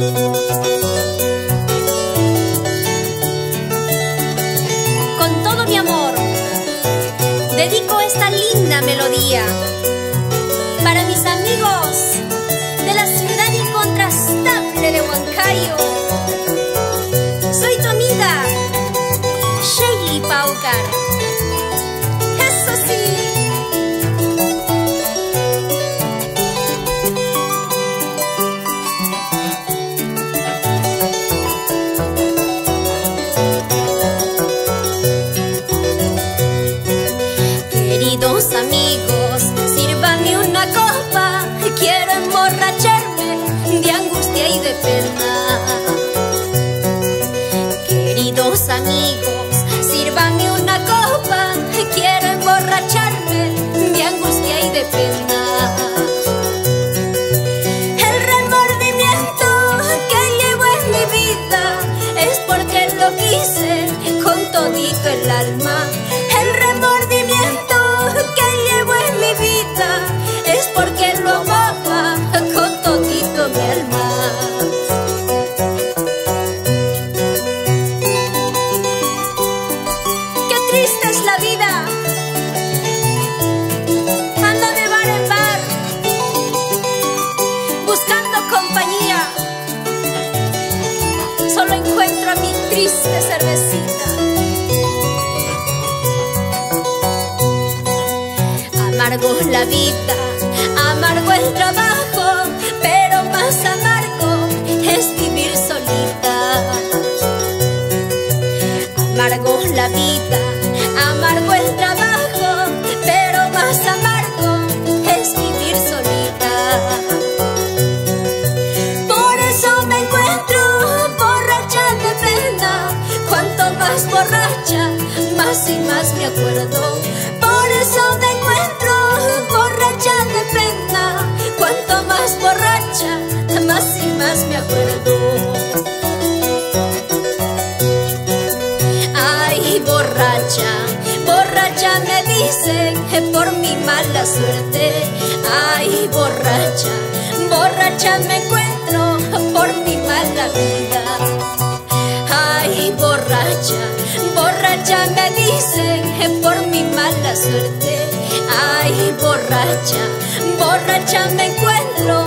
Con todo mi amor, dedico esta linda melodía amigos, sírvame una copa, quiero emborracharme de angustia y de pena. Queridos amigos, sírvame una copa, quiero emborracharme de angustia y de pena. Triste cervecita. Amargo la vida, amargo el trabajo, pero más amargo es vivir solita. Amargo la vida, amargo el trabajo, pero más amargo es vivir solita. Más y más me acuerdo. Por eso me encuentro borracha de pena. Cuanto más borracha, más y más me acuerdo. Ay, borracha, borracha me dicen por mi mala suerte. Ay, borracha, borracha me encuentro dicen por mi mala suerte. Ay, borracha, borracha me encuentro